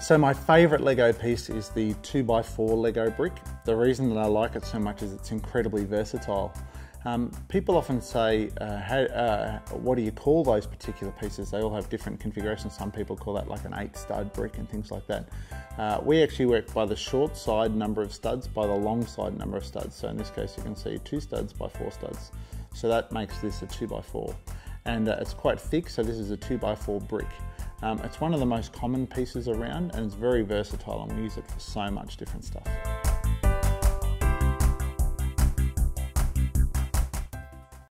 So my favourite Lego piece is the 2x4 Lego brick. The reason that I like it so much is it's incredibly versatile. Um, people often say, uh, how, uh, what do you call those particular pieces? They all have different configurations. Some people call that like an eight stud brick and things like that. Uh, we actually work by the short side number of studs by the long side number of studs. So in this case, you can see two studs by four studs. So that makes this a two by four. And uh, it's quite thick, so this is a two by four brick. Um, it's one of the most common pieces around and it's very versatile and we use it for so much different stuff.